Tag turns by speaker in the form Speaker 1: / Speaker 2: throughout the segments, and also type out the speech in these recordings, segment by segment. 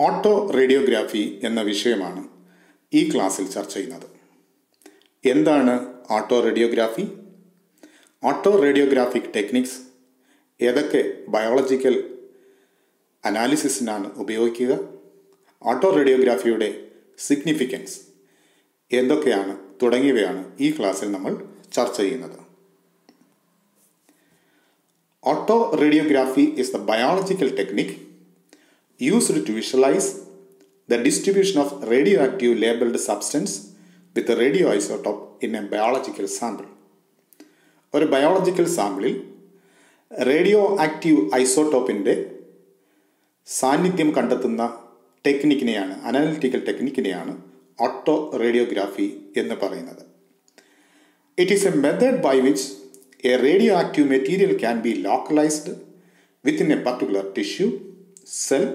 Speaker 1: Auto radiography എന്ന വിഷയമാണ് ഈ ക്ലാസ്സിൽ ചർച്ച ചെയ്യുന്നത്. എന്താണ് auto radiography auto radiographic techniques ഏതൊക്കെ ബയോളജിക്കൽ അനാലിസിസിനാണ് ഉപയോഗിക്കുക? ഓട്ടോ റേഡിയോഗ്രാഫിയുടെ സിഗ്നിഫിക്കൻസ് എന്തൊക്കെയാണ് തുടങ്ങിയവയാണ് ഈ ക്ലാസ്സിൽ നമ്മൾ ചർച്ച ചെയ്യുന്നത്. Autoradiography is the biological technique used to visualize the distribution of radioactive labeled substance with a radioisotope in a biological sample. ഒരു ബയോളജിക്കൽ സാമ്പിളിൽ റേഡിയോ ആക്റ്റീവ് ഐസോട്ടോപ്പിന്റെ സാന്നിധ്യം കണ്ടെത്തുന്ന ടെക്നിക്കിനെയാണ് അനാലിറ്റിക്കൽ ടെക്നിക്കിനെയാണ് ഓട്ടോ റേഡിയോഗ്രാഫി എന്ന് പറയുന്നത് it is a method by which a radioactive material can be localised within a particular tissue cell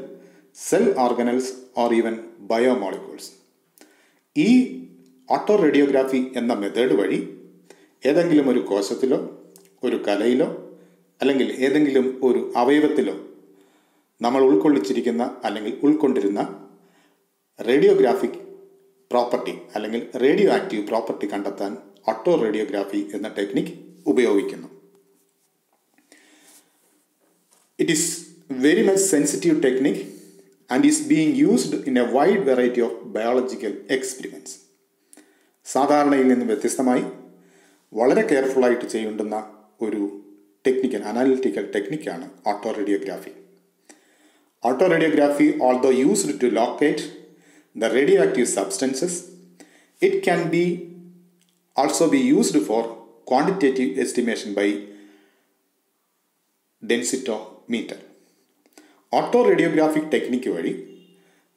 Speaker 1: cell organelles or even biomolecules ഈ ഓട്ടോ റേഡിയോഗ്രാഫി എന്ന മെത്തേഡ് വഴി ഏതെങ്കിലും ഒരു കോശത്തിലോ ഒരു കലയിലോ അല്ലെങ്കിൽ ഏതെങ്കിലും ഒരു അവയവത്തിലോ നമ്മൾ ഉൾക്കൊള്ളിച്ചിരിക്കുന്ന അല്ലെങ്കിൽ ഉൾക്കൊണ്ടിരുന്ന റേഡിയോഗ്രാഫിക് പ്രോപ്പർട്ടി അല്ലെങ്കിൽ റേഡിയോ ആക്റ്റീവ് പ്രോപ്പർട്ടി കണ്ടെത്താൻ ഓട്ടോ റേഡിയോഗ്രാഫി എന്ന ടെക്നിക് ഉപയോഗിക്കുന്നു. It is very much sensitive technique. And is being used in a wide variety of biological experiments സാധാരണയിൽ നിന്ന് വ്യത്യസ്തമായി വളരെ കെയർഫുള്ളായിട്ട് ചെയ്യേണ്ടുന്ന ഒരു technical analytical ടെക്നിക്കാണ് autoradiography autoradiography although used to locate the radioactive substances it can be also be used for quantitative estimation by densitometer autoradiographic technique വഴി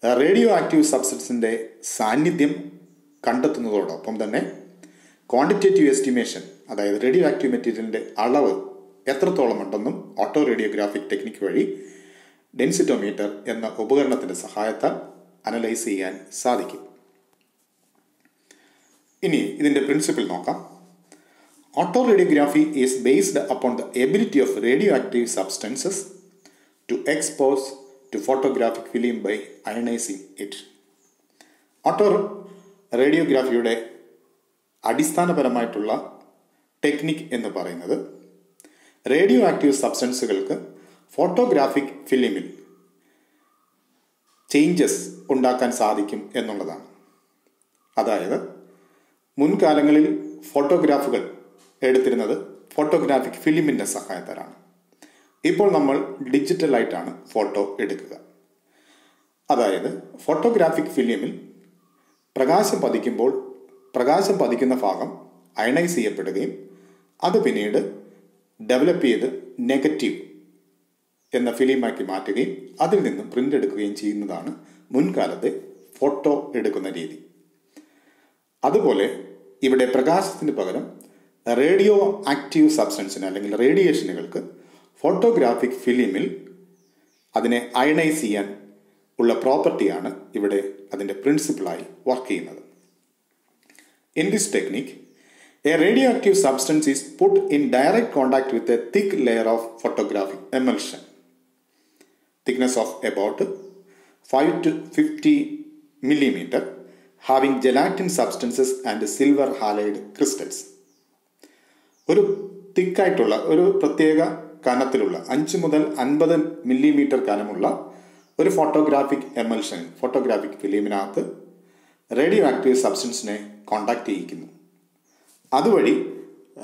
Speaker 1: radio active സബ്സിഡ്സിന്റെ സാന്നിധ്യം കണ്ടെത്തുന്നതോടൊപ്പം തന്നെ ക്വാണ്ടിറ്റേറ്റീവ് എസ്റ്റിമേഷൻ അതായത് റേഡിയോ ആക്റ്റീവ് മെറ്റീരിയലിന്റെ അളവ് എത്രത്തോളം ഉണ്ടെന്നും ഓട്ടോ റേഡിയോഗ്രാഫിക് ടെക്നിക്ക് വഴി ഡെൻസിറ്റോമീറ്റർ എന്ന ഉപകരണത്തിന്റെ സഹായത്താൽ അനലൈസ് ചെയ്യാൻ സാധിക്കും. ഇനി ഇതിന്റെ പ്രിൻസിപ്പിൾ നോക്കാം. Autoradiography is based upon the ability of radioactive substances to expose to photographic film by ionizing it. ഓട്ടോ റേഡിയോഗ്രാഫിയുടെ അടിസ്ഥാനപരമായിട്ടുള്ള ടെക്നിക് എന്ന് പറയുന്നത് റേഡിയോ ആക്റ്റീവ് സബ്സ്റ്റൻസുകൾക്ക് ഫോട്ടോഗ്രാഫിക് ഫിലിമിൽ ചേഞ്ചസ് ഉണ്ടാക്കാൻ സാധിക്കും എന്നുള്ളതാണ് അതായത് മുൻകാലങ്ങളിൽ ഫോട്ടോഗ്രാഫുകൾ എടുത്തിരുന്നത് ഫോട്ടോഗ്രാഫിക് ഫിലിമിന്റെ സഹായത്താലാണ് ഇപ്പോൾ നമ്മൾ ഡിജിറ്റലായിട്ടാണ് ഫോട്ടോ എടുക്കുക. അതായത് ഫോട്ടോഗ്രാഫിക് ഫിലിമിൽ പ്രകാശം പതിക്കുമ്പോൾ പ്രകാശം പതിക്കുന്ന ഭാഗം അയണൈസ് ചെയ്യപ്പെടുകയും അത് പിന്നീട് ഡെവലപ്പ് ചെയ്ത് നെഗറ്റീവ് എന്ന ഫിലിമാക്കി മാറ്റുകയും അതിൽ നിന്നും പ്രിന്റ് എടുക്കുകയും ചെയ്യുന്നതാണ് മുൻകാലത്തെ ഫോട്ടോ എടുക്കുന്ന രീതി. അതുപോലെ ഇവിടെ പ്രകാശത്തിന് പകരം റേഡിയോ ആക്റ്റീവ് സബ്സ്റ്റൻസിന് അല്ലെങ്കിൽ റേഡിയേഷനുകൾക്ക് ഫോട്ടോഗ്രാഫിക് ഫിലിമിൽ അതിനെ അയണൈസ് ചെയ്യാൻ ഉള്ള പ്രോപ്പർട്ടിയാണ് ഇവിടെ അതിന്റെ പ്രിൻസിപ്പിളായി വർക്ക് ചെയ്യുന്നത്. In this technique a radioactive substance is put in direct contact with a thick layer of photographic emulsion thickness of about five to fifty millimetre having gelatin substances and silver halide crystals ഒരു തിക്കായിട്ടുള്ള ഒരു പ്രത്യേക കനത്തിലുള്ള അഞ്ച് മുതൽ അൻപത് millimetre കനമുള്ള ഒരു photographic emulsion photographic ഫിലിമിനകത്ത് റേഡിയോ ആക്റ്റീവ് സബ്സ്റ്റൻസിനെ കോണ്ടാക്ട് ചെയ്യിക്കുന്നു. അതുവഴി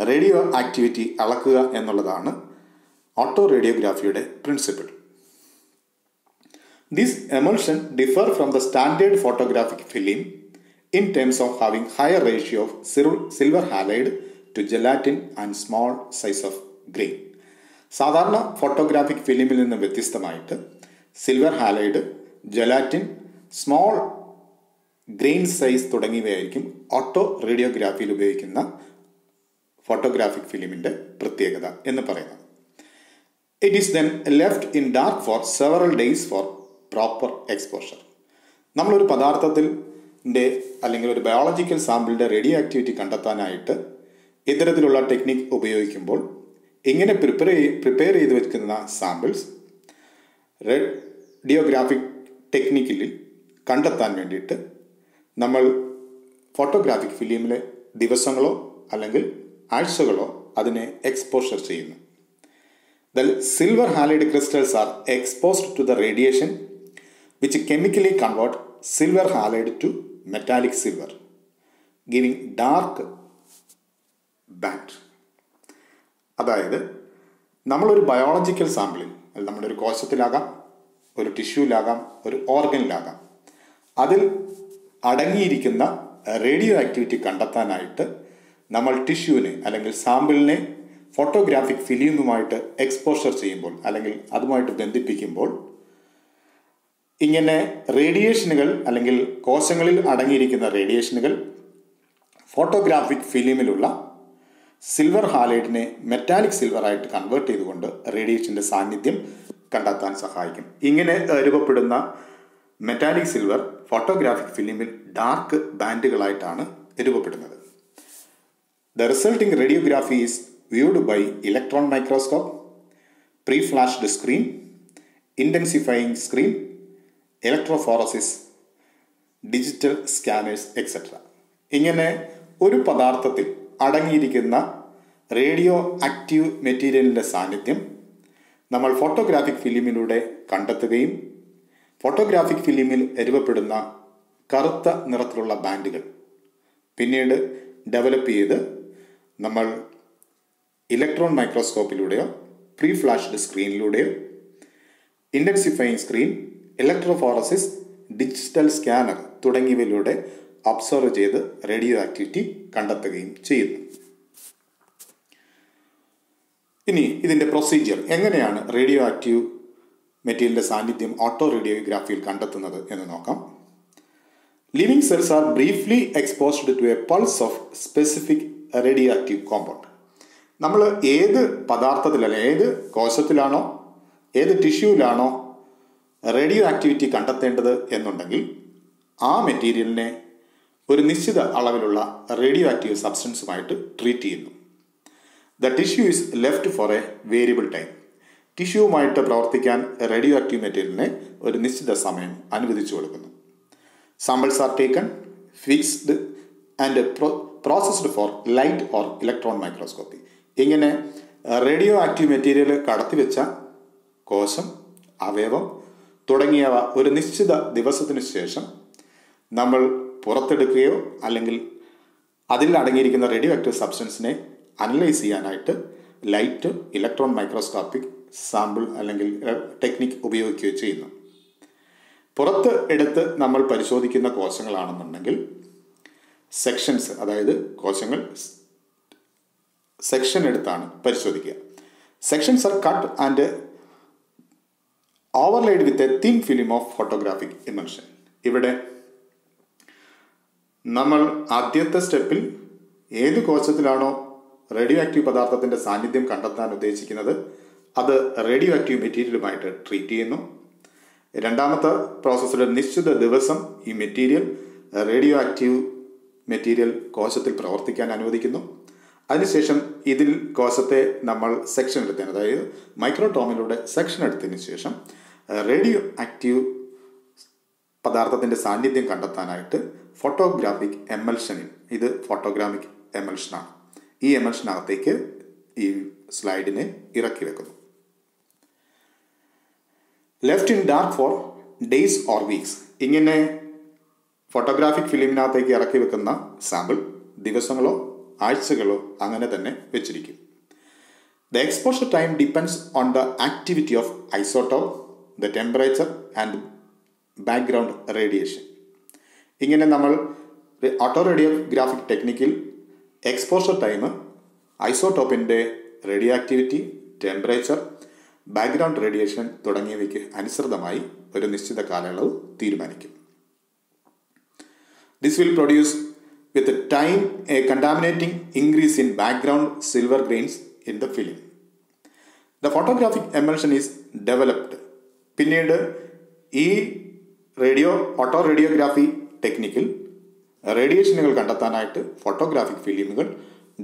Speaker 1: റേഡിയോ ആക്ടിവിറ്റി അളക്കുക എന്നുള്ളതാണ് auto റേഡിയോഗ്രാഫിയുടെ principle this emulsion differ from the standard photographic film in terms of having higher ratio of silver halide to gelatin and small size of grain സാധാരണ photographic ഫിലിമിൽ നിന്ന് വ്യത്യസ്തമായിട്ട് silver halide gelatin small grain size തുടങ്ങിയവയായിരിക്കും auto റേഡിയോഗ്രാഫിയിൽ ഉപയോഗിക്കുന്ന photographic ഫിലിമിന്റെ പ്രത്യേകത എന്ന് പറയുന്നത്. It is then left in dark for several days for proper exposure നമ്മളൊരു പദാർത്ഥത്തിൽ അല്ലെങ്കിൽ ഒരു ബയോളജിക്കൽ സാമ്പിളിന്റെ റേഡിയോ ആക്ടിവിറ്റി കണ്ടെത്താനായിട്ട് ഇത്തരത്തിലുള്ള ടെക്നിക് ഉപയോഗിക്കുമ്പോൾ ഇങ്ങനെ പ്രിപ്പയർ പ്രിപ്പയർ ചെയ്ത് വെക്കുന്ന സാമ്പിൾസ് റേഡിയോഗ്രാഫിക് ടെക്നിക്കിൽ കണ്ടെത്താൻ വേണ്ടിയിട്ട് നമ്മൾ ഫോട്ടോഗ്രാഫിക് ഫിലിമിലെ ദിവസങ്ങളോ അല്ലെങ്കിൽ ആഴ്ചകളോ അതിനെ എക്സ്പോഷർ ചെയ്യുന്നു. The silver halide crystals are exposed to the radiation which chemically convert silver halide to metallic silver giving dark band അതായത് നമ്മളൊരു ബയോളജിക്കൽ സാമ്പിളിൽ നമ്മുടെ ഒരു കോശത്തിലാകാം ഒരു ടിഷ്യൂലാകാം ഒരു ഓർഗനിലാകാം അതിൽ അടങ്ങിയിരിക്കുന്ന റേഡിയോ ആക്ടിവിറ്റി കണ്ടെത്താനായിട്ട് നമ്മൾ ടിഷ്യൂവിനെ അല്ലെങ്കിൽ സാമ്പിളിനെ ഫോട്ടോഗ്രാഫിക് ഫിലിമുമായിട്ട് എക്സ്പോഷർ ചെയ്യുമ്പോൾ അല്ലെങ്കിൽ അതുമായിട്ട് ബന്ധിപ്പിക്കുമ്പോൾ ഇങ്ങനെ റേഡിയേഷനുകൾ അല്ലെങ്കിൽ കോശങ്ങളിൽ അടങ്ങിയിരിക്കുന്ന റേഡിയേഷനുകൾ ഫോട്ടോഗ്രാഫിക് ഫിലിമിലുള്ള സിൽവർ ഹാലൈഡിനെ മെറ്റാലിക് സിൽവർ ആയിട്ട് കൺവേർട്ട് ചെയ്തുകൊണ്ട് റേഡിയേഷന്റെ സാന്നിധ്യം കണ്ടെത്താൻ സഹായിക്കും. ഇങ്ങനെ രൂപപ്പെടുന്ന മെറ്റാലിക് സിൽവർ ഫോട്ടോഗ്രാഫിക് ഫിലിമിൽ ഡാർക്ക് ബാൻഡുകളായിട്ടാണ് രൂപപ്പെടുന്നത്. The resulting radiography is viewed by electron microscope pre flashed screen intensifying screen electrophoresis digital scanners etcetera ഇങ്ങനെ ഒരു പദാർത്ഥത്തിൽ അടങ്ങിയിരിക്കുന്ന റേഡിയോ ആക്റ്റീവ് മെറ്റീരിയലിന്റെ സാന്നിധ്യം നമ്മൾ ഫോട്ടോഗ്രാഫിക് ഫിലിമിലൂടെ കണ്ടെത്തുകയും ഫോട്ടോഗ്രാഫിക് ഫിലിമിൽ രൂപപ്പെടുന്ന കറുത്ത നിറത്തിലുള്ള ബാൻഡുകൾ പിന്നീട് ഡെവലപ്പ് ചെയ്ത് നമ്മൾ ഇലക്ട്രോൺ മൈക്രോസ്കോപ്പിലൂടെയോ pre flashed സ്ക്രീനിലൂടെയോ intensifying screen electrophoresis digital scanner തുടങ്ങിയവയിലൂടെ observe ചെയ്ത് റേഡിയോ ആക്ടിവിറ്റി കണ്ടെത്തുകയും ചെയ്യുന്നു. ഇനി ഇതിന്റെ പ്രൊസീജിയർ. എങ്ങനെയാണ് റേഡിയോ ആക്റ്റീവ് മെറ്റീരിയലിന്റെ സാന്നിധ്യം ഓട്ടോ റേഡിയോഗ്രാഫിയിൽ കണ്ടെത്തുന്നത് എന്ന് നോക്കാം. Living cells are briefly exposed to a pulse of specific radio active compound നമ്മൾ ഏത് പദാർത്ഥത്തിലല്ല ഏത് കോശത്തിലാണോ ഏത് ടിഷ്യൂവിലാണോ റേഡിയോ ആക്ടിവിറ്റി കണ്ടെത്തേണ്ടത് എന്നുണ്ടെങ്കിൽ ആ മെറ്റീരിയലിനെ ഒരു നിശ്ചിത അളവിലുള്ള റേഡിയോ ആക്റ്റീവ് സബ്സ്റ്റൻസുമായിട്ട് ട്രീറ്റ് ചെയ്യുന്നു. The tissue is left for a variable time ടിഷ്യൂവുമായിട്ട് പ്രവർത്തിക്കാൻ റേഡിയോ ആക്റ്റീവ് മെറ്റീരിയലിനെ ഒരു നിശ്ചിത സമയം അനുവദിച്ചു കൊടുക്കുന്നു. Samples are taken fixed and processed for light or electron microscopy ഇങ്ങനെ റേഡിയോ ആക്റ്റീവ് മെറ്റീരിയൽ കടത്തിവെച്ച കോശം അവയവം തുടങ്ങിയവ ഒരു നിശ്ചിത ദിവസത്തിന് ശേഷം നമ്മൾ പുറത്തെടുക്കുകയോ അല്ലെങ്കിൽ അതിൽ അടങ്ങിയിരിക്കുന്ന റേഡിയോ ആക്റ്റീവ് സബ്സ്റ്റൻസിനെ അനലൈസ് ചെയ്യാനായിട്ട് ലൈറ്റ് ഇലക്ട്രോൺ മൈക്രോസ്കോപ്പിക് സാമ്പിൾ അല്ലെങ്കിൽ ടെക്നിക് ഉപയോഗിക്കുകയോ ചെയ്യുന്നു. പുറത്ത് എടുത്ത് നമ്മൾ പരിശോധിക്കുന്ന കോശങ്ങളാണെന്നുണ്ടെങ്കിൽ സെക്ഷൻസ് അതായത് കോശങ്ങൾ സെക്ഷൻ എടുത്താണ് പരിശോധിക്കുക. Sections are cut and overlaid with a thin film of photographic emulsion ഇവിടെ നമ്മൾ ആദ്യത്തെ സ്റ്റെപ്പിൽ ഏത് കോശത്തിലാണോ റേഡിയോ ആക്റ്റീവ് പദാർത്ഥത്തിന്റെ സാന്നിധ്യം കണ്ടെത്താൻ ഉദ്ദേശിക്കുന്നത് അത് റേഡിയോ ആക്റ്റീവ് മെറ്റീരിയലുമായിട്ട് ട്രീറ്റ് ചെയ്യുന്നു. രണ്ടാമത്തെ പ്രോസസ്സിൽ നിശ്ചിത ദിവസം ഈ മെറ്റീരിയൽ റേഡിയോ ആക്റ്റീവ് മെറ്റീരിയൽ കോശത്തിൽ പ്രവർത്തിക്കാൻ അനുവദിക്കുന്നു. അതിനുശേഷം ഇതിൽ കോശത്തെ നമ്മൾ സെക്ഷൻ എടുത്തതിന് അതായത് മൈക്രോടോമിലൂടെ സെക്ഷൻ എടുത്തതിന് ശേഷം റേഡിയോ ആക്റ്റീവ് പദാർത്ഥത്തിന്റെ സാന്നിധ്യം കണ്ടെത്താനായിട്ട് ഫോട്ടോഗ്രാഫിക് എമൽഷനിൽ ഇത് ഫോട്ടോഗ്രാഫിക് എമൽഷനാണ് ഈ എമൽഷനകത്തേക്ക് ഈ സ്ലൈഡിനെ ഇറക്കി വെക്കുന്നു. Left in dark for days or weeks ഇങ്ങനെ ഫോട്ടോഗ്രാഫിക് ഫിലിമിനകത്തേക്ക് ഇറക്കി വെക്കുന്ന സാമ്പിൾ ദിവസങ്ങളോ ആഴ്ചകളോ അങ്ങനെ തന്നെ വെച്ചിരിക്കും. The exposure time depends on the activity of isotope the temperature and background radiation ഇങ്ങനെ നമ്മൾ ഓട്ടോ റേഡിയോഗ്രാഫിക് ടെക്നിക്കിൽ exposure time ഐസോടോപ്പിന്റെ radio activity temperature background radiation തുടങ്ങിയവയ്ക്ക് അനുസൃതമായി ഒരു നിശ്ചിത കാലയളവ് തീരുമാനിക്കും. This will produce with time a contaminating increase in background silver grains in the film the photographic emulsion is developed പിന്നീട് ഈ റേഡിയോ ഓട്ടോ റേഡിയോഗ്രാഫി ടെക്നിക്കിൽ റേഡിയേഷനുകൾ കണ്ടെത്താനായിട്ട് ഫോട്ടോഗ്രാഫിക് ഫിലിമുകൾ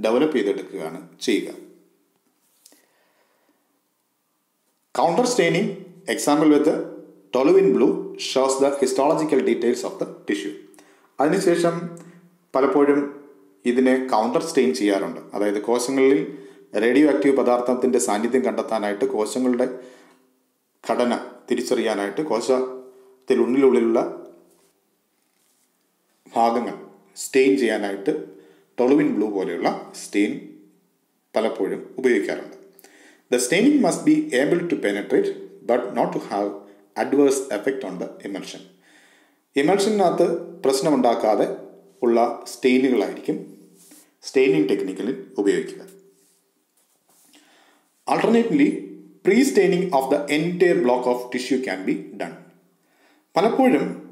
Speaker 1: ഡെവലപ്പ് ചെയ്തെടുക്കുകയാണ് ചെയ്യുക. Counter staining example with toluidine blue shows the histological details of the tissue അതിനുശേഷം പലപ്പോഴും ഇതിനെ കൗണ്ടർ സ്റ്റെയിൻ ചെയ്യാറുണ്ട്. അതായത് കോശങ്ങളിൽ റേഡിയോ ആക്റ്റീവ് പദാർത്ഥത്തിന്റെ സാന്നിധ്യം കണ്ടെത്താനായിട്ട് കോശങ്ങളുടെ ഘടന തിരിച്ചറിയാനായിട്ട് കോശത്തിനുള്ളിലുള്ള ഭാഗങ്ങൾ സ്റ്റെയിൻ ചെയ്യാനായിട്ട് ടൊളുവിൻ ബ്ലൂ പോലെയുള്ള സ്റ്റെയിൻ പലപ്പോഴും ഉപയോഗിക്കാറുണ്ട്. The staining must be able to penetrate but not to have adverse effect on the emulsion ഇമൽഷനകത്ത് പ്രശ്നമുണ്ടാക്കാതെ ഉള്ള സ്റ്റെയിനുകളായിരിക്കും സ്റ്റെയിനിങ് ടെക്നിക്കലിൽ ഉപയോഗിക്കുക. Alternately pre staining of the entire block of tissue can be done പലപ്പോഴും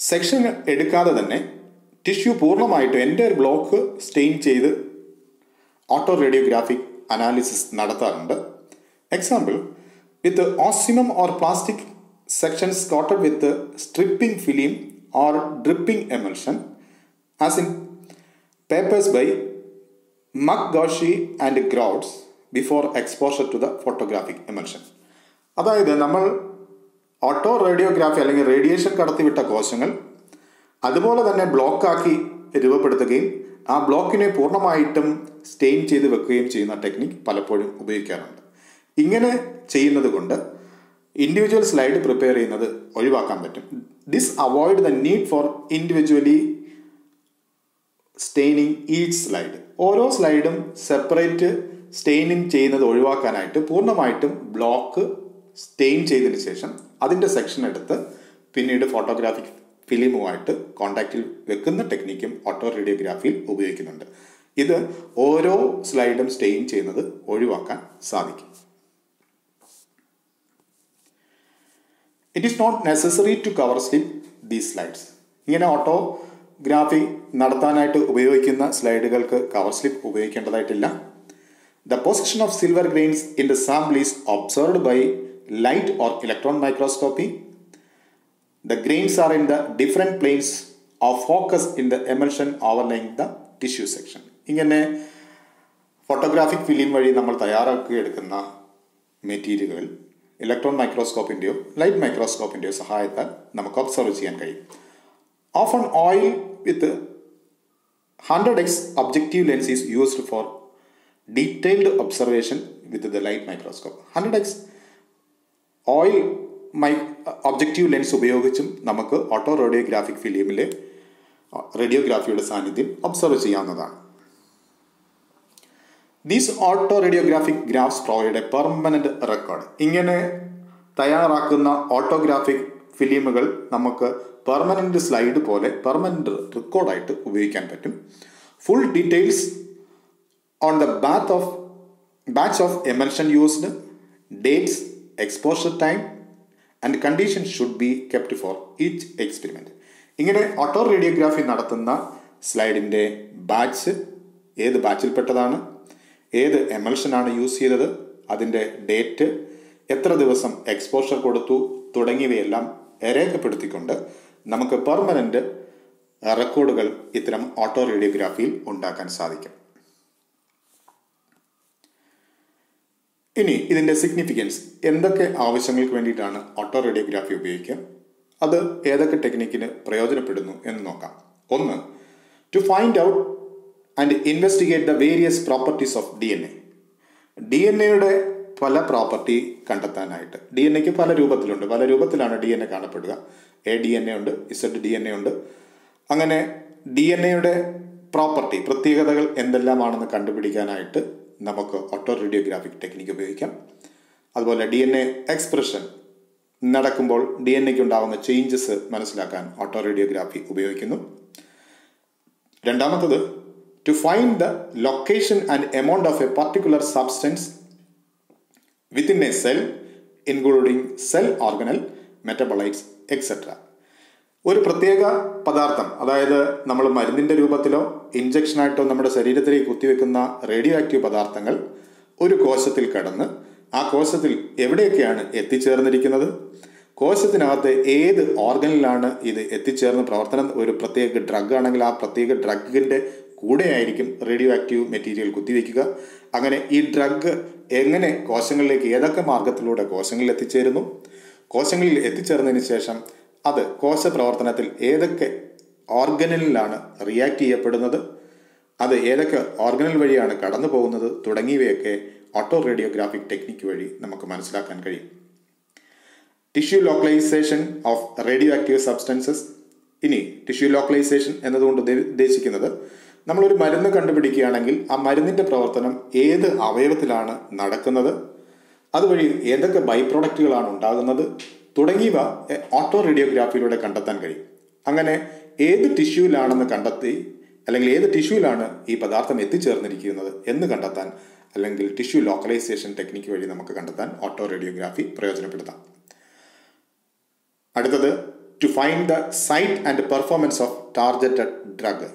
Speaker 1: section എടുക്കാതെ തന്നെ ടിഷ്യൂ പൂർണമായിട്ടും ഒരു ബ്ലോക്ക് സ്റ്റെയിൻ ചെയ്ത് ഓട്ടോ റേഡിയോഗ്രാഫിക് അനാലിസിസ് നടത്താറുണ്ട്. Example with osmium or plastic section coated with stripping film or dripping emulsion as in papers by മക് ഗോഷി and ഗ്രൗഡ്സ് before exposure to the photographic emulsion അതായത് നമ്മൾ ഓട്ടോ റേഡിയോഗ്രാഫി അല്ലെങ്കിൽ radiation കടത്തിവിട്ട കോശങ്ങൾ അതുപോലെ തന്നെ ബ്ലോക്കാക്കി രൂപപ്പെടുത്തുകയും ആ ബ്ലോക്കിനെ പൂർണമായിട്ടും സ്റ്റെയിൻ ചെയ്ത് വെക്കുകയും ചെയ്യുന്ന ടെക്നിക്ക് പലപ്പോഴും ഉപയോഗിക്കാറുണ്ട്. ഇങ്ങനെ ചെയ്യുന്നത് കൊണ്ട് ഇൻഡിവിജ്വൽ സ്ലൈഡ് പ്രിപ്പയർ ചെയ്യുന്നത് ഒഴിവാക്കാൻ പറ്റും. This avoid the need for individually staining each slide ഓരോ സ്ലൈഡും സെപ്പറേറ്റ് സ്റ്റെയിനിങ് ചെയ്യുന്നത് ഒഴിവാക്കാനായിട്ട് പൂർണമായിട്ടും ബ്ലോക്ക് സ്റ്റെയിൻ ചെയ്തതിന് ശേഷം അതിന്റെ സെക്ഷൻ എടുത്ത് പിന്നീട് ഫോട്ടോഗ്രാഫിക് ഫിലിമുമായിട്ട് കോണ്ടാക്റ്റിൽ വെക്കുന്ന ടെക്നിക്കും ഓട്ടോ റേഡിയോഗ്രാഫിയിൽ ഉപയോഗിക്കുന്നുണ്ട്. ഇത് ഓരോ സ്ലൈഡും സ്റ്റെയിൻ ചെയ്യുന്നത് ഒഴിവാക്കാൻ സാധിക്കും. It is not necessary to cover slip these slides ഇങ്ങനെ ഓട്ടോ ഗ്രാഫി നടത്താനായിട്ട് ഉപയോഗിക്കുന്ന സ്ലൈഡുകൾക്ക് cover slip ഉപയോഗിക്കേണ്ടതായിട്ടില്ല. The position of silver grains in the sample is observed by light or electron microscopy The grains are in the different planes of focus in the emulsion overlaying the tissue section. ഇങ്ങനെ photographic film വഴി നമ്മൾ തയ്യാറാക്കി എടുക്കുന്ന മെറ്റീരിയലുകൾ electron മൈക്രോസ്കോപ്പിന്റെയോ light മൈക്രോസ്കോപ്പിന്റെയോ സഹായത്താൽ നമുക്ക് observe ചെയ്യാൻ കഴിയും. Often oil with hundred X objective lens is used for detailed observation with the light microscope hundred X oil my objective lens ഉപയോഗിച്ചും നമുക്ക് ഓട്ടോ റേഡിയോഗ്രാഫിക് ഫിലിമിലെ റേഡിയോഗ്രാഫിയുടെ സാന്നിധ്യം ഒബ്സർവ് ചെയ്യാവുന്നതാണ്. These auto radiographic graphs provide a permanent record ഇങ്ങനെ തയ്യാറാക്കുന്ന autographic ഫിലിമുകൾ നമുക്ക് പെർമനന്റ് സ്ലൈഡ് പോലെ പെർമനന്റ് റെക്കോർഡായിട്ട് ഉപയോഗിക്കാൻ പറ്റും. Full details on the bath of batch of emulsion used dates exposure time and condition should be kept for each experiment ഇങ്ങനെ auto radiography നടത്തുന്ന സ്ലൈഡിന്റെ ബാച്ച് ഏത് ബാച്ചിൽപ്പെട്ടതാണ് ഏത് എമൽഷനാണ് യൂസ് ചെയ്തത് അതിന്റെ ഡേറ്റ് എത്ര ദിവസം എക്സ്പോഷർ കൊടുത്തു തുടങ്ങിയവയെല്ലാം രേഖപ്പെടുത്തിക്കൊണ്ട് നമുക്ക് പെർമനന്റ് റെക്കോർഡുകൾ ഇത്തരം ഓട്ടോ റേഡിയോഗ്രാഫിയിൽ ഉണ്ടാക്കാൻ സാധിക്കും. ഇനി ഇതിന്റെ സിഗ്നിഫിക്കൻസ് എന്തൊക്കെ ആവശ്യങ്ങൾക്ക് വേണ്ടിയിട്ടാണ് ഓട്ടോ റേഡിയോഗ്രാഫി ഉപയോഗിക്കുക? അത് ഏതൊക്കെ ടെക്നിക്കിന് പ്രയോജനപ്പെടുന്നു എന്ന് നോക്കാം. ഒന്ന് to find out and investigate the various properties of D N A D N എയുടെ പല പ്രോപ്പർട്ടി കണ്ടെത്താനായിട്ട്. ഡി എൻ എക്ക് പല രൂപത്തിലുണ്ട്. പല രൂപത്തിലാണ് ഡി എൻ എ കാണപ്പെടുക. എ ഡി എൻ എ ഉണ്ട് ഇസഡ് ഡി എൻ എ ഉണ്ട്. അങ്ങനെ ഡി എൻ എയുടെ പ്രോപ്പർട്ടി പ്രത്യേകതകൾ എന്തെല്ലാമാണെന്ന് കണ്ടുപിടിക്കാനായിട്ട് നമുക്ക് ഓട്ടോ റേഡിയോഗ്രാഫിക് ടെക്നിക്ക് ഉപയോഗിക്കാം. അതുപോലെ ഡി എൻ എ എക്സ്പ്രഷൻ നടക്കുമ്പോൾ ഡി എൻ എക്ക് ഉണ്ടാകുന്ന ചേഞ്ചസ് മനസ്സിലാക്കാൻ ഓട്ടോ റേഡിയോഗ്രാഫി ഉപയോഗിക്കുന്നു. രണ്ടാമത്തത് to find the location and amount of a particular substance within a cell including cell organelle metabolites etcetera ഒരു പ്രത്യേക പദാർത്ഥം അതായത് നമ്മൾ മരുന്നിന്റെ രൂപത്തിലോ ഇഞ്ചക്ഷനായിട്ടോ നമ്മുടെ ശരീരത്തിലേക്ക് കുത്തിവെക്കുന്ന റേഡിയോ ആക്റ്റീവ് പദാർത്ഥങ്ങൾ ഒരു കോശത്തിൽ കടന്ന് ആ കോശത്തിൽ എവിടെയൊക്കെയാണ് എത്തിച്ചേർന്നിരിക്കുന്നത്? കോശത്തിനകത്ത് ഏത് ഓർഗനിലാണ് ഇത് എത്തിച്ചേർന്ന് പ്രവർത്തനം? ഒരു പ്രത്യേക ഡ്രഗ് ആണെങ്കിൽ ആ പ്രത്യേക ഡ്രഗിന്റെ കൂടെയായിരിക്കും റേഡിയോ ആക്റ്റീവ് മെറ്റീരിയൽ കുത്തിവെക്കുക. അങ്ങനെ ഈ ഡ്രഗ് എങ്ങനെ കോശങ്ങളിലേക്ക് ഏതൊക്കെ മാർഗത്തിലൂടെ കോശങ്ങളിൽ എത്തിച്ചേരുന്നു? കോശങ്ങളിൽ എത്തിച്ചേർന്നതിന് ശേഷം അത് കോശപ്രവർത്തനത്തിൽ ഏതൊക്കെ ഓർഗനലിലാണ് റിയാക്ട് ചെയ്യപ്പെടുന്നത് അത് ഏതൊക്കെ ഓർഗനൽ വഴിയാണ് കടന്നു പോകുന്നത് തുടങ്ങിയവയൊക്കെ ഓട്ടോ റേഡിയോഗ്രാഫിക് ടെക്നിക്ക് വഴി നമുക്ക് മനസ്സിലാക്കാൻ കഴിയും. Tissue localisation of radio active substances. ഇനി ടിഷ്യൂ ലോക്കലൈസേഷൻ എന്നതുകൊണ്ട് ഉദ്ദേശിക്കുന്നത് നമ്മളൊരു മരുന്ന് കണ്ടുപിടിക്കുകയാണെങ്കിൽ ആ മരുന്നിന്റെ പ്രവർത്തനം ഏത് അവയവത്തിലാണ് നടക്കുന്നത് അതുവഴി ഏതൊക്കെ ബൈ പ്രോഡക്റ്റുകളാണ് ഉണ്ടാകുന്നത് തുടങ്ങിയവ ഓട്ടോ റേഡിയോഗ്രാഫിയിലൂടെ കണ്ടെത്താൻ കഴിയും. അങ്ങനെ ഏത് ടിഷ്യൂവിലാണെന്ന് കണ്ടെത്തി അല്ലെങ്കിൽ ഏത് ടിഷ്യൂവിലാണ് ഈ പദാർത്ഥം എത്തിച്ചേർന്നിരിക്കുന്നത് എന്ന് കണ്ടെത്താൻ അല്ലെങ്കിൽ ടിഷ്യൂ ലോക്കലൈസേഷൻ ടെക്നിക്ക് വഴി നമുക്ക് കണ്ടെത്താൻ ഓട്ടോ റേഡിയോഗ്രാഫി പ്രയോജനപ്പെടുത്താം. അടുത്തത് to find the site and performance of targeted drug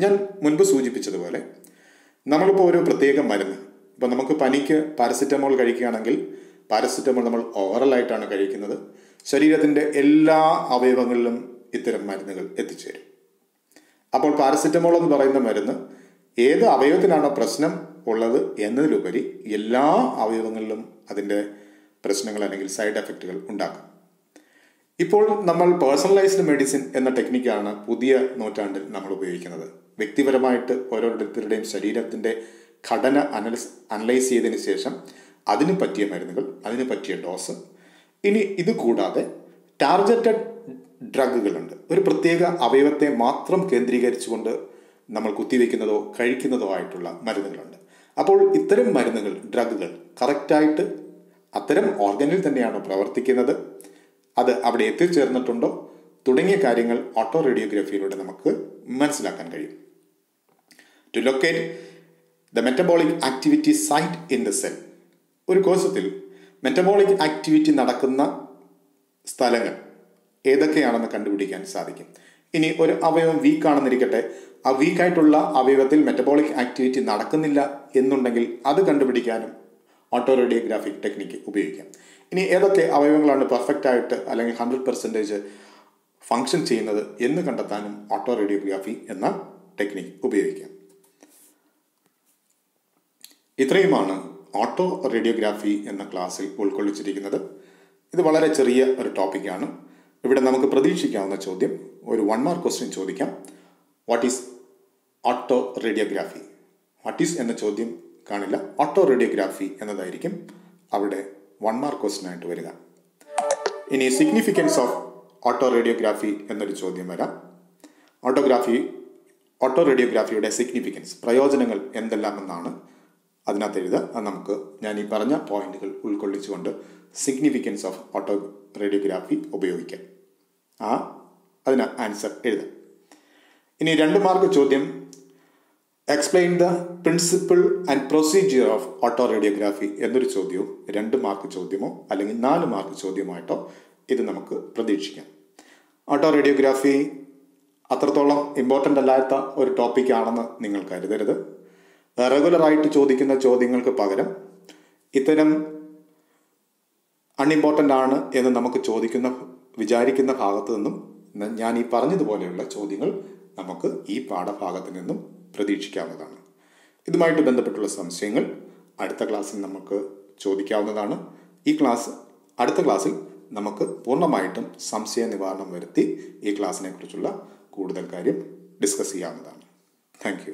Speaker 1: ഞാൻ മുൻപ് സൂചിപ്പിച്ചതുപോലെ നമ്മളിപ്പോൾ ഒരു പ്രത്യേക മരുന്ന് ഇപ്പോൾ നമുക്ക് പനിക്ക് പാരസിറ്റമോൾ കഴിക്കുകയാണെങ്കിൽ പാരസിറ്റമോൾ നമ്മൾ ഓറലായിട്ടാണ് കഴിക്കുന്നത്. ശരീരത്തിന്റെ എല്ലാ അവയവങ്ങളിലും ഇത്തരം മരുന്നുകൾ എത്തിച്ചേരും. അപ്പോൾ പാരസിറ്റമോൾ എന്ന് പറയുന്ന മരുന്ന് ഏത് അവയവത്തിനാണോ പ്രശ്നം ഉള്ളത് എന്നതിലുപരി എല്ലാ അവയവങ്ങളിലും അതിന്റെ പ്രശ്നങ്ങൾ അല്ലെങ്കിൽ സൈഡ് എഫക്റ്റുകൾ ഉണ്ടാക്കും. ഇപ്പോൾ നമ്മൾ പേഴ്സണലൈസ്ഡ് മെഡിസിൻ എന്ന ടെക്നിക്കാണ് പുതിയ നൂറ്റാണ്ടിൽ നമ്മൾ ഉപയോഗിക്കുന്നത്. വ്യക്തിപരമായിട്ട് ഓരോരുത്തരുടെയും ശരീരത്തിന്റെ ഘടന അനലൈസ് അനലൈസ് ചെയ്തതിന് ശേഷം അതിന് പറ്റിയ മരുന്നുകൾ അതിന് പറ്റിയ ഡോസ്. ഇനി ഇത് കൂടാതെ ടാർഗറ്റഡ് ഡ്രഗുകളുണ്ട്. ഒരു പ്രത്യേക അവയവത്തെ മാത്രം കേന്ദ്രീകരിച്ചുകൊണ്ട് നമ്മൾ കുത്തിവെക്കുന്നതോ കഴിക്കുന്നതോ ആയിട്ടുള്ള മരുന്നുകളുണ്ട്. അപ്പോൾ ഇത്തരം മരുന്നുകൾ ഡ്രഗുകൾ കറക്റ്റായിട്ട് അത്തരം ഓർഗനിൽ തന്നെയാണോ പ്രവർത്തിക്കുന്നത്? അത് അവിടെ എത്തിച്ചേർന്നിട്ടുണ്ടോ? തുടങ്ങിയ കാര്യങ്ങൾ ഓട്ടോ റേഡിയോഗ്രഫിയിലൂടെ നമുക്ക് മനസ്സിലാക്കാൻ കഴിയും. To locate the metabolic activity site in the cell ഒരു കോശത്തിൽ മെറ്റബോളിക് ആക്ടിവിറ്റി നടക്കുന്ന സ്ഥലങ്ങൾ ഏതൊക്കെയാണെന്ന് കണ്ടുപിടിക്കാൻ സാധിക്കും. ഇനി ഒരു അവയവം വീക്കാണെന്നിരിക്കട്ടെ ആ വീക്കായിട്ടുള്ള അവയവത്തിൽ മെറ്റബോളിക് ആക്ടിവിറ്റി നടക്കുന്നില്ല എന്നുണ്ടെങ്കിൽ അത് കണ്ടുപിടിക്കാനും ഓട്ടോറേഡിയോഗ്രാഫിക് ടെക്നിക്ക് ഉപയോഗിക്കാം. ഇനി ഏതൊക്കെ അവയവങ്ങളാണ് പെർഫെക്റ്റ് ആയിട്ട് അല്ലെങ്കിൽ ഹൺഡ്രഡ് പെർസെന്റേജ് ഫങ്ഷൻ ചെയ്യുന്നത് എന്ന് കണ്ടെത്താനും ഓട്ടോ റേഡിയോഗ്രാഫി എന്ന ടെക്നിക്ക് ഉപയോഗിക്കാം. ഇത്രയുമാണ് ഓട്ടോ റേഡിയോഗ്രാഫി എന്ന ക്ലാസ്സിൽ ഉൾക്കൊള്ളിച്ചിരിക്കുന്നത് ഇത് വളരെ ചെറിയ ഒരു ടോപ്പിക്കാണ്. ഇവിടെ നമുക്ക് പ്രതീക്ഷിക്കാവുന്ന ചോദ്യം ഒരു വൺ മാർക്ക് ക്വസ്റ്റ്യൻ ചോദിക്കാം. What is auto radiography what is എന്ന ചോദ്യം കാണില്ല. ഓട്ടോ റേഡിയോഗ്രാഫി എന്നതായിരിക്കും അവിടെ വൺ മാർക്ക് ക്വസ്റ്റ്യൻ ആയിട്ട് വരിക. ഇനി സിഗ്നിഫിക്കൻസ് ഓഫ് ഓട്ടോ റേഡിയോഗ്രാഫി എന്നൊരു ചോദ്യം വരാം. ഓട്ടോഗ്രാഫി ഓട്ടോ റേഡിയോഗ്രാഫിയുടെ സിഗ്നിഫിക്കൻസ് പ്രയോജനങ്ങൾ എന്തെല്ലാമെന്നാണ് അതിനകത്ത് എഴുതുക. അത് നമുക്ക് ഞാൻ ഈ പറഞ്ഞ പോയിന്റുകൾ ഉൾക്കൊള്ളിച്ചുകൊണ്ട് സിഗ്നിഫിക്കൻസ് ഓഫ് ഓട്ടോ റേഡിയോഗ്രാഫി ഉപയോഗിക്കാം. ആ അതിന് ആൻസർ എഴുതാം. ഇനി രണ്ട് മാർക്ക് ചോദ്യം. Explain the principle and procedure of auto radiography എന്നൊരു ചോദ്യവും രണ്ട് മാർക്ക് ചോദ്യമോ അല്ലെങ്കിൽ നാല് മാർക്ക് ചോദ്യമായിട്ടോ ഇത് നമുക്ക് പ്രതീക്ഷിക്കാം. ഓട്ടോ റേഡിയോഗ്രാഫി അത്രത്തോളം ഇമ്പോർട്ടന്റ് അല്ലാത്ത ഒരു ടോപ്പിക്കാണെന്ന് നിങ്ങൾ കരുതരുത്. റെഗുലറായിട്ട് ചോദിക്കുന്ന ചോദ്യങ്ങൾക്ക് പകരം ഇത്തരം അൺഇമ്പോർട്ടന്റ് ആണ് എന്ന് നമുക്ക് ചോദിക്കുന്ന വിചാരിക്കുന്ന ഭാഗത്തു നിന്നും ഞാൻ ഈ പറഞ്ഞതുപോലെയുള്ള ചോദ്യങ്ങൾ നമുക്ക് ഈ പാഠഭാഗത്തു നിന്നും പ്രതീക്ഷിക്കാവുന്നതാണ്. ഇതുമായിട്ട് ബന്ധപ്പെട്ടുള്ള സംശയങ്ങൾ അടുത്ത ക്ലാസ്സിൽ നമുക്ക് ചോദിക്കാവുന്നതാണ്. ഈ ക്ലാസ് അടുത്ത ക്ലാസ്സിൽ നമുക്ക് പൂർണമായിട്ടും സംശയ നിവാരണം വരുത്തി ഈ ക്ലാസ്സിനെ കുറിച്ചുള്ള കൂടുതൽ കാര്യം ഡിസ്കസ് ചെയ്യാവുന്നതാണ്. താങ്ക്